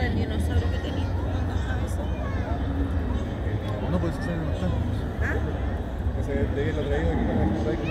está el dinosaurio que tenía. No, pues ese no está. ¿Ah? Ese de que lo traído aquí para como.